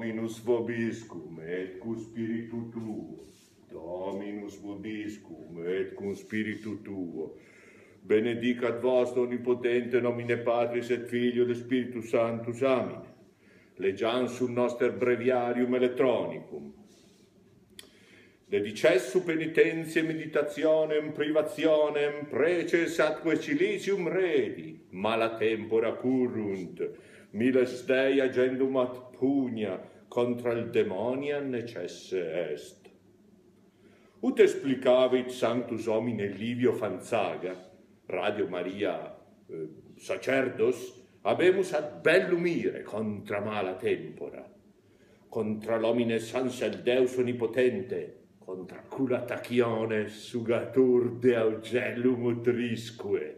Dominus vobiscum et cum spiritu tuo. Dominus vobiscum et cum spiritu tuo. Benedicat vos omnipotente nomine Patris et Filio et Spiritus Sanctus. Amen. Legiansum noster breviarium electronicum dedicessu penitentiae meditationem privationem preces atque cilicium redi, mala tempora currunt, miles Dei agendum at pugna, contra il demonia necesse est. Ut explicavit sanctus homine Livio Fanzaga, Radio Maria eh, sacerdos, habemus ad bellum ire contra mala tempora, contra l'omine sans el Deus onipotente, contra cula tacione sugatur de augellum utrisque,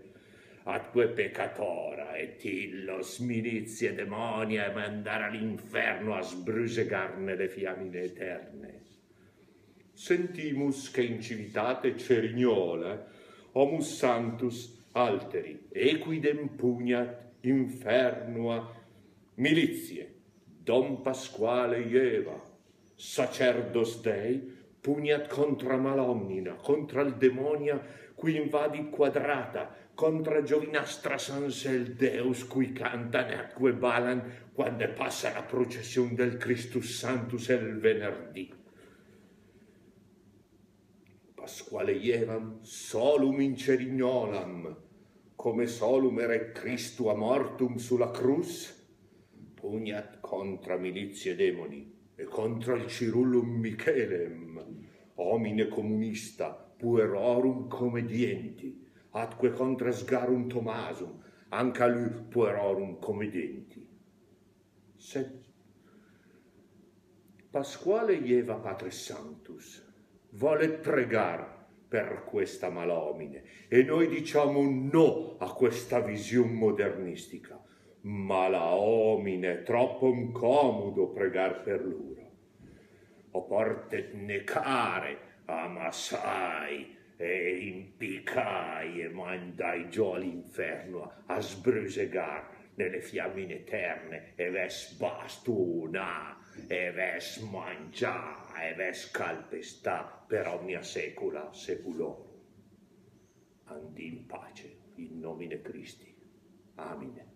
atque peccatora et illos milizie demonia e mandare all'inferno a sbrusegarne le fiamine eterne. Sentimus che in civitate cerignola homus santus alteri equidem pugnat infernua milizie Dom Pasquale Ieva sacerdos Dei pugnat contra malomnina, contra il demonia qui invadi quadrata, contra giovinastra sansel Deus qui canta neacque balan quando passa la processione del Christus Santus el venerdì. Pasquale ievam solum in cerignolam, come solum ere a mortum sulla crus, pugnat contra milizie demoni, contra il cirullum Michelem, homine comunista, puerorum comedienti, atque contra sgarum Tomasum, anca lui puerorum comedienti. Sed Pasquale Ieva Patris Sanctus vuole pregar per questa malomine e noi diciamo no a questa visione modernistica ma la omine troppo incomodo pregar per loro. O porte necare, amassai, e impicai e mandai giù all'inferno a sbrusegar nelle fiammine eterne e ves bastuna e ves mangia e ves calpestà per omnia secula seculorum. Andi in pace in nomine Christi. Amen.